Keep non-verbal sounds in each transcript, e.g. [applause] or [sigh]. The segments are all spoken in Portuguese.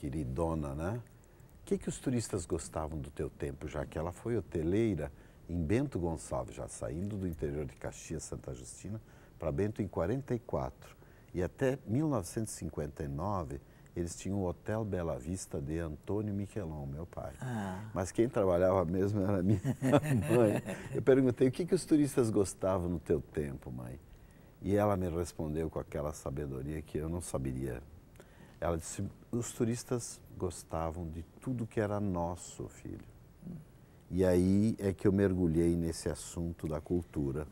queridona, né? O que, que os turistas gostavam do teu tempo, já que ela foi hoteleira em Bento Gonçalves, já saindo do interior de Caxias, Santa Justina, para Bento em 44. E até 1959, eles tinham o Hotel Bela Vista de Antônio Miquelon, meu pai. Ah. Mas quem trabalhava mesmo era minha [laughs] mãe. Eu perguntei, o que, que os turistas gostavam no teu tempo, mãe? E ela me respondeu com aquela sabedoria que eu não saberia. Ela disse, os turistas gostavam de tudo que era nosso, filho. E aí é que eu mergulhei nesse assunto da cultura.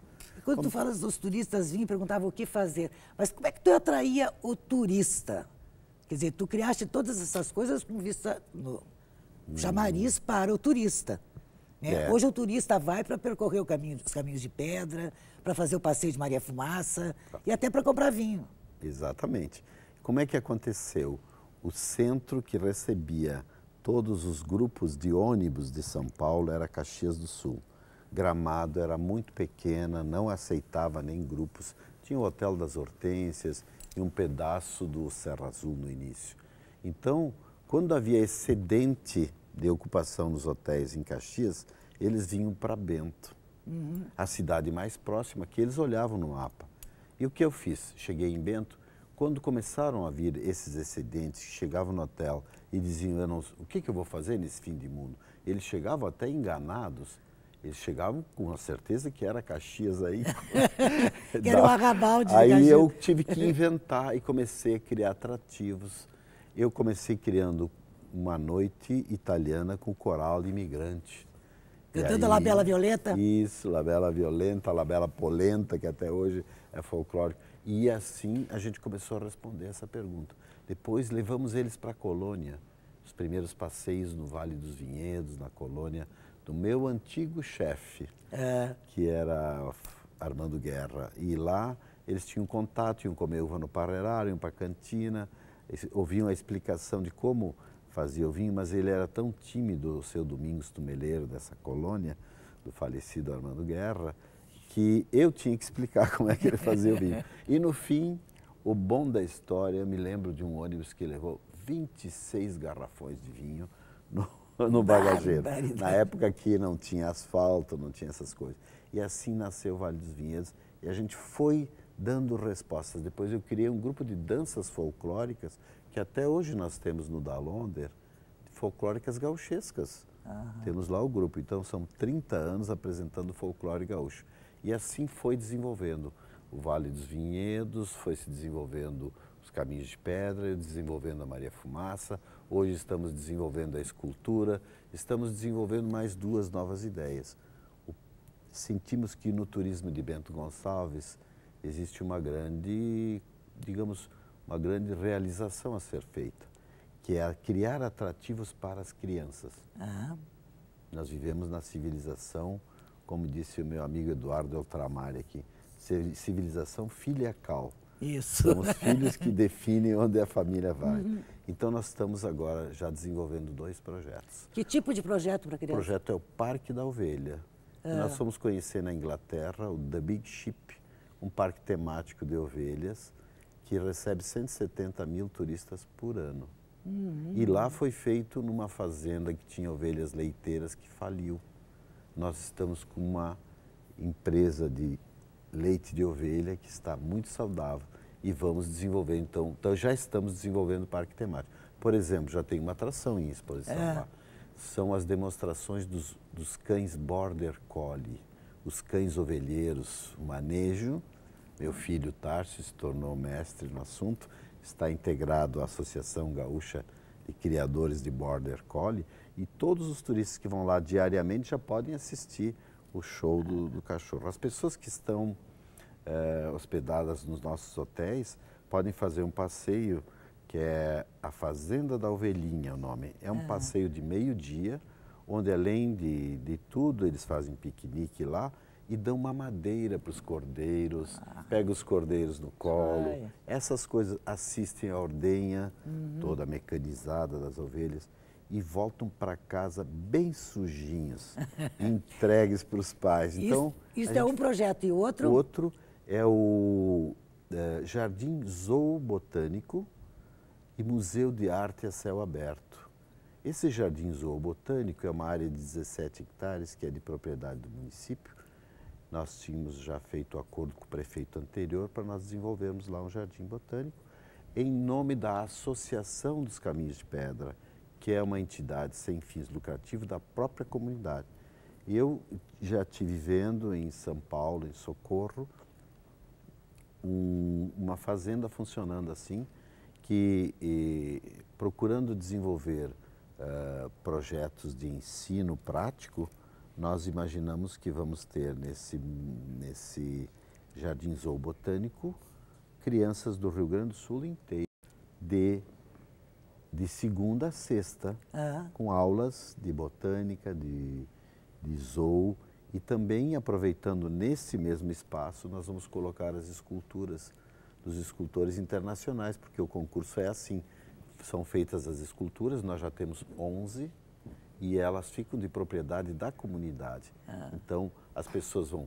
Quando como... tu falas dos turistas vinham e perguntavam o que fazer, mas como é que tu atraía o turista? Quer dizer, tu criaste todas essas coisas com vista no chamariz para o turista. Né? É. Hoje o turista vai para percorrer caminho, os caminhos de pedra, para fazer o passeio de Maria Fumaça e até para comprar vinho. Exatamente. Como é que aconteceu? O centro que recebia todos os grupos de ônibus de São Paulo era Caxias do Sul. Gramado era muito pequena, não aceitava nem grupos. Tinha o Hotel das Hortênsias e um pedaço do Serra Azul no início. Então, quando havia excedente de ocupação nos hotéis em Caxias, eles vinham para Bento, uhum. a cidade mais próxima que eles olhavam no mapa. E o que eu fiz? Cheguei em Bento, quando começaram a vir esses excedentes que chegavam no hotel e diziam, o que, que eu vou fazer nesse fim de mundo? Eles chegavam até enganados eles chegavam com a certeza que era Caxias aí. [laughs] que era [laughs] o arrabal de Aí Caxias. eu tive que inventar e comecei a criar atrativos. Eu comecei criando uma noite italiana com coral imigrante. Cantando a La Bella Violeta? Isso, La Bella Violenta, La Bella Polenta, que até hoje é folclórico. E assim a gente começou a responder essa pergunta. Depois levamos eles para a colônia, os primeiros passeios no Vale dos Vinhedos, na colônia do meu antigo chefe, é. que era Armando Guerra. E lá eles tinham contato, iam comer uva no Parreirário, iam para a cantina, ouviam a explicação de como fazia o vinho, mas ele era tão tímido, o seu Domingos Tumeleiro, dessa colônia, do falecido Armando Guerra, que eu tinha que explicar [laughs] como é que ele fazia o vinho. E no fim, o bom da história, eu me lembro de um ônibus que levou 26 garrafões de vinho no [laughs] no bagageiro. Na época que não tinha asfalto, não tinha essas coisas. E assim nasceu o Vale dos Vinhedos e a gente foi dando respostas. Depois eu criei um grupo de danças folclóricas que até hoje nós temos no Dalonder, folclóricas gauchescas. Temos lá o grupo. Então são 30 anos apresentando folclore gaúcho. E assim foi desenvolvendo o Vale dos Vinhedos, foi se desenvolvendo os caminhos de pedra, desenvolvendo a Maria Fumaça, Hoje estamos desenvolvendo a escultura, estamos desenvolvendo mais duas novas ideias. Sentimos que no turismo de Bento Gonçalves existe uma grande, digamos, uma grande realização a ser feita, que é criar atrativos para as crianças. Ah. Nós vivemos na civilização, como disse o meu amigo Eduardo Eltramari aqui, civilização filiacal. Isso. São os filhos que [laughs] definem onde a família vai. Uhum. Então nós estamos agora já desenvolvendo dois projetos. Que tipo de projeto para criança? O projeto é o Parque da Ovelha. Ah. Nós fomos conhecer na Inglaterra o The Big Ship, um parque temático de ovelhas que recebe 170 mil turistas por ano. Uhum. E lá foi feito numa fazenda que tinha ovelhas leiteiras que faliu. Nós estamos com uma empresa de leite de ovelha que está muito saudável e vamos desenvolver então, então já estamos desenvolvendo o parque temático. Por exemplo, já tem uma atração em exposição é. lá. São as demonstrações dos, dos cães Border Collie, os cães ovelheiros, o manejo. Meu filho Tarso se tornou mestre no assunto, está integrado à Associação Gaúcha de Criadores de Border Collie e todos os turistas que vão lá diariamente já podem assistir o show do, do cachorro. As pessoas que estão é, hospedadas nos nossos hotéis podem fazer um passeio que é a Fazenda da Ovelhinha, o nome. É um ah. passeio de meio-dia, onde além de, de tudo eles fazem piquenique lá e dão uma madeira para os cordeiros, ah. pegam os cordeiros no colo. Ai. Essas coisas assistem a ordenha uhum. toda mecanizada das ovelhas e voltam para casa bem sujinhos, [laughs] entregues para os pais. Então, isso, isso é um projeto e outro? O outro é o é, Jardim Zoobotânico, e Museu de Arte a Céu Aberto. Esse jardim zoobotânico é uma área de 17 hectares que é de propriedade do município. Nós tínhamos já feito acordo com o prefeito anterior para nós desenvolvermos lá um jardim botânico em nome da Associação dos Caminhos de Pedra, que é uma entidade sem fins lucrativos da própria comunidade. Eu já tive vendo em São Paulo, em Socorro, um, uma fazenda funcionando assim, que e, procurando desenvolver uh, projetos de ensino prático, nós imaginamos que vamos ter nesse, nesse jardim zoobotânico crianças do Rio Grande do Sul inteiro, de, de segunda a sexta, uhum. com aulas de botânica, de, de zoo, e também aproveitando nesse mesmo espaço, nós vamos colocar as esculturas dos escultores internacionais, porque o concurso é assim. São feitas as esculturas, nós já temos 11 e elas ficam de propriedade da comunidade. Ah. Então, as pessoas vão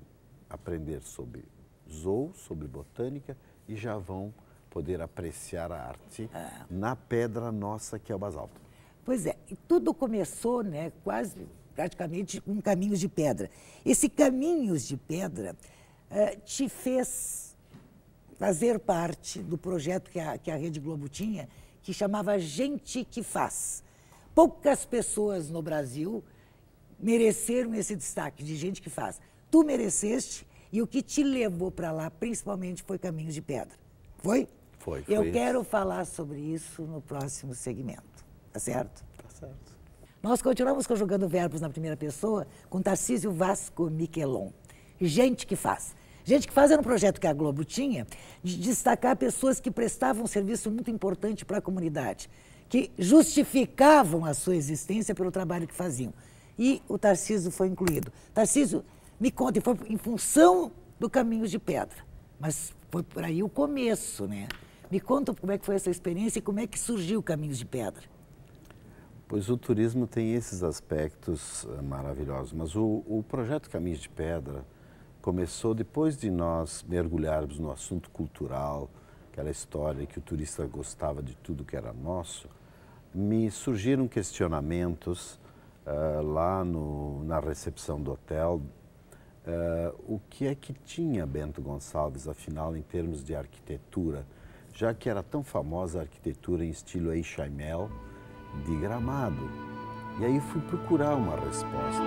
aprender sobre zoo, sobre botânica e já vão poder apreciar a arte ah. na pedra nossa que é o basalto. Pois é, e tudo começou, né, quase praticamente com caminhos de pedra. Esse caminhos de pedra uh, te fez fazer parte do projeto que a, que a Rede Globo tinha, que chamava Gente que Faz. Poucas pessoas no Brasil mereceram esse destaque de gente que faz. Tu mereceste e o que te levou para lá, principalmente, foi Caminhos de Pedra. Foi? Foi. Eu foi quero falar sobre isso no próximo segmento. Tá certo? Tá certo. Nós continuamos conjugando verbos na primeira pessoa com Tarcísio Vasco Miquelon. Gente que faz. Gente que fazia um projeto que a Globo tinha de destacar pessoas que prestavam um serviço muito importante para a comunidade, que justificavam a sua existência pelo trabalho que faziam. E o Tarcísio foi incluído. Tarcísio, me conta, foi em função do Caminhos de Pedra, mas foi por aí o começo, né? Me conta como é que foi essa experiência e como é que surgiu Caminhos de Pedra. Pois o turismo tem esses aspectos eh, maravilhosos, mas o, o projeto Caminhos de Pedra, começou depois de nós mergulharmos no assunto cultural, aquela história que o turista gostava de tudo que era nosso, me surgiram questionamentos uh, lá no, na recepção do hotel. Uh, o que é que tinha Bento Gonçalves, afinal, em termos de arquitetura, já que era tão famosa a arquitetura em estilo Eixaimel de Gramado? E aí fui procurar uma resposta.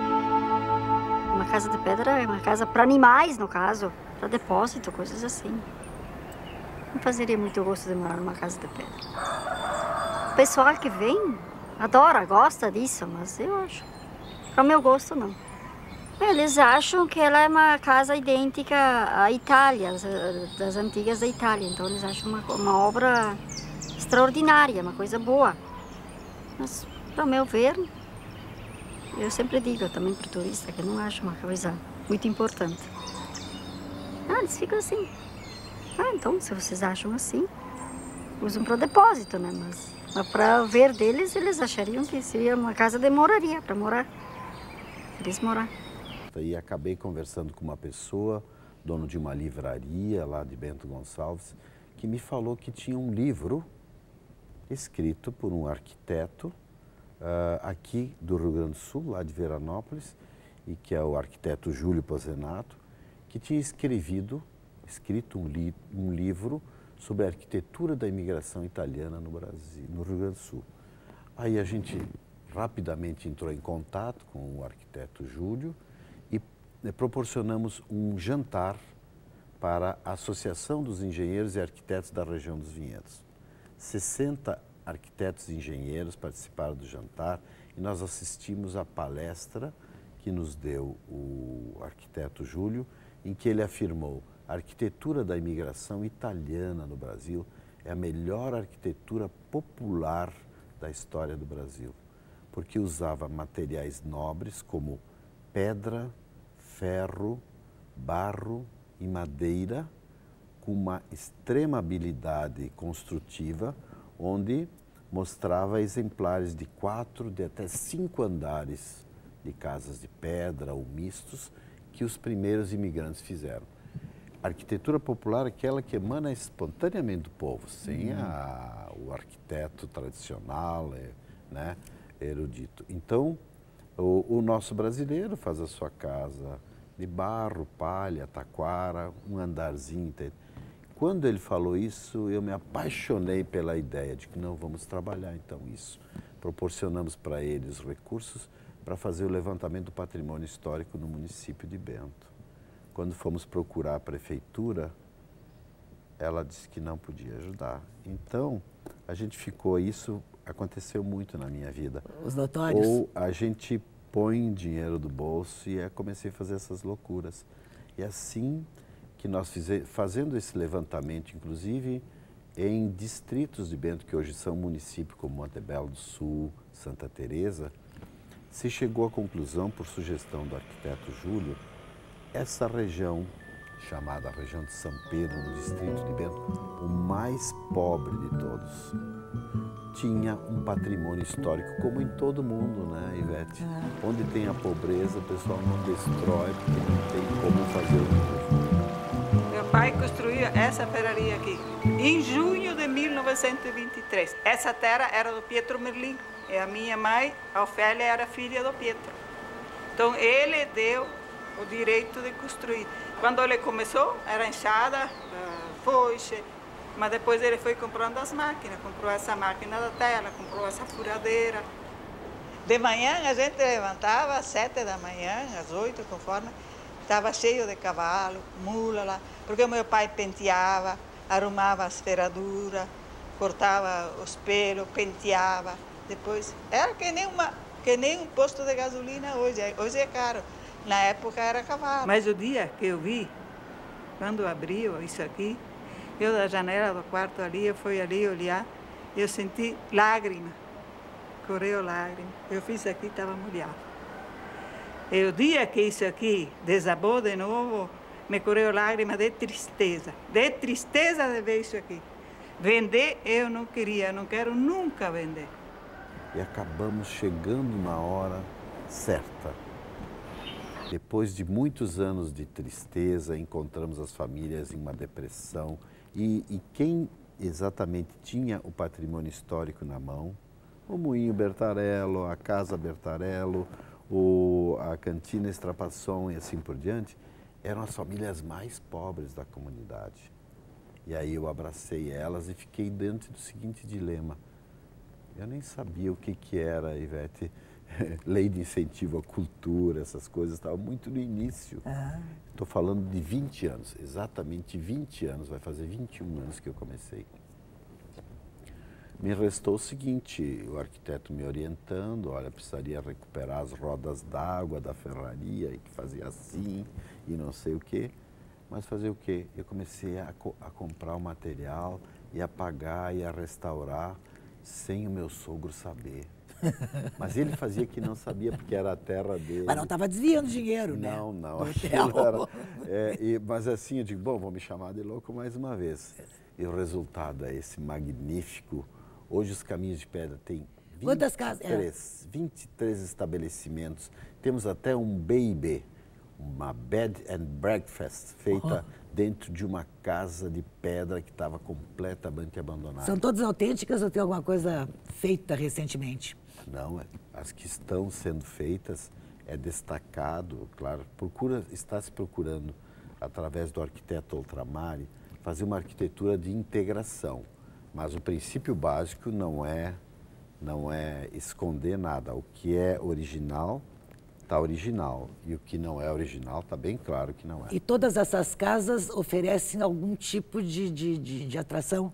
Uma casa de pedra é uma casa para animais, no caso, para depósito, coisas assim. Não fazeria muito gosto de morar numa casa de pedra. O pessoal que vem adora, gosta disso, mas eu acho. Para o meu gosto, não. Eles acham que ela é uma casa idêntica à Itália, das antigas da Itália. Então eles acham uma, uma obra extraordinária, uma coisa boa. Mas, para o meu ver, eu sempre digo também para o turista que não acho uma coisa muito importante. Ah, eles ficam assim. Ah, então, se vocês acham assim, usam para depósito, né? Mas, mas para ver deles, eles achariam que seria uma casa demoraria para morar. Eles morar. E acabei conversando com uma pessoa, dono de uma livraria lá de Bento Gonçalves, que me falou que tinha um livro escrito por um arquiteto uh, aqui do Rio Grande do Sul, lá de Veranópolis, e que é o arquiteto Júlio Pozenato, que tinha escrevido, escrito um, li um livro sobre a arquitetura da imigração italiana no Brasil, no Rio Grande do Sul. Aí a gente rapidamente entrou em contato com o arquiteto Júlio proporcionamos um jantar para a Associação dos Engenheiros e Arquitetos da região dos Vinhedos. 60 arquitetos e engenheiros participaram do jantar e nós assistimos à palestra que nos deu o arquiteto Júlio, em que ele afirmou a arquitetura da imigração italiana no Brasil é a melhor arquitetura popular da história do Brasil, porque usava materiais nobres como pedra, ferro, barro e madeira, com uma extrema habilidade construtiva, onde mostrava exemplares de quatro, de até cinco andares de casas de pedra ou mistos que os primeiros imigrantes fizeram. A arquitetura popular é aquela que emana espontaneamente do povo, sem uhum. a, o arquiteto tradicional, é, né, erudito. Então, o, o, nosso brasileiro faz a sua casa de barro, palha, taquara, um andarzinho. Quando ele falou isso, eu me apaixonei pela ideia de que não vamos trabalhar então isso. Proporcionamos para ele os recursos para fazer o levantamento do patrimônio histórico no município de Bento. Quando fomos procurar a prefeitura, ela disse que não podia ajudar. Então, a gente ficou, isso aconteceu muito na minha vida. Os notórios? Ou a gente põe dinheiro do bolso e comecei a fazer essas loucuras. E assim que nós fizemos, fazendo esse levantamento, inclusive em distritos de Bento, que hoje são municípios como Montebello do Sul, Santa Teresa, se chegou à conclusão, por sugestão do arquiteto Júlio, essa região, chamada região de São Pedro, no distrito de Bento, o mais pobre de todos, tinha um patrimônio histórico, como em todo mundo, né, Ivete? É. Onde tem a pobreza, o pessoal não destrói porque não tem como fazer o novo. Meu pai construiu essa ferraria aqui em junho de 1923. Essa terra era do Pietro Merlin. E a minha mãe, a Ofélia, era filha do Pietro. Então ele deu o direito de construir. Quando ele começou, era enxada, uh, foice, mas depois ele foi comprando as máquinas, comprou essa máquina da tela, comprou essa furadeira. De manhã a gente levantava às sete da manhã, às oito, conforme, estava cheio de cavalo, mula lá, porque meu pai penteava, arrumava as feraduras, cortava os pelos, penteava. Depois, era que nem, uma, que nem um posto de gasolina hoje, hoje é caro. Na época era cavalo. Mas o dia que eu vi, quando abriu isso aqui, eu da janela do quarto ali, eu fui ali olhar, eu senti lágrima, correu lágrima. Eu fiz aqui, estava molhado. E o dia que isso aqui desabou de novo, me correu lágrima de tristeza, de tristeza de ver isso aqui. Vender eu não queria, não quero nunca vender. E acabamos chegando na hora certa depois de muitos anos de tristeza, encontramos as famílias em uma depressão e, e quem exatamente tinha o patrimônio histórico na mão, o Moinho Bertarello, a Casa Bertarello, o, a Cantina Estrapasson e assim por diante, eram as famílias mais pobres da comunidade. E aí eu abracei elas e fiquei dentro do seguinte dilema. Eu nem sabia o que, que era, Ivete, [laughs] lei de incentivo à cultura, essas coisas, estava muito no início. Estou ah. falando de 20 anos, exatamente 20 anos, vai fazer 21 anos que eu comecei. Me restou o seguinte, o arquiteto me orientando, olha, precisaria recuperar as rodas d'água da ferraria, e que fazia assim, e não sei o quê. Mas fazer o quê? Eu comecei a, co a comprar o material, e a pagar, e a restaurar, sem o meu sogro saber. [laughs] Mas ele fazia que não sabia porque era a terra dele. Mas não estava desviando dinheiro, né? Não, não. [laughs] Era, é, e, mas assim, eu digo, bom, vou me chamar de louco mais uma vez. E o resultado é esse magnífico. Hoje os Caminhos de Pedra têm 23, Quantas casas? É. 23 estabelecimentos. Temos até um B&B, uma bed and breakfast feita dentro de uma casa de pedra que estava completamente abandonada. São todas autênticas ou tem alguma coisa feita recentemente? Não, é, as que estão sendo feitas é destacado, claro, procura, está se procurando, através do arquiteto Ultramari, fazer uma arquitetura de integração. Mas o princípio básico não é, não é esconder nada. O que é original está original e o que não é original está bem claro que não é. E todas essas casas oferecem algum tipo de, de, de, de atração?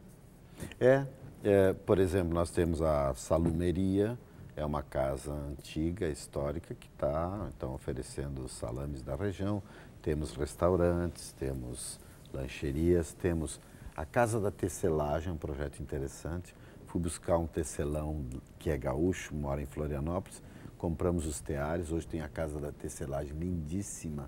É, é, por exemplo, nós temos a salumeria, é uma casa antiga, histórica, que está então, oferecendo os salames da região. Temos restaurantes, temos lancherias, temos a Casa da Tecelagem, um projeto interessante. Fui buscar um tecelão que é gaúcho, mora em Florianópolis. Compramos os teares. Hoje tem a Casa da Tecelagem, lindíssima,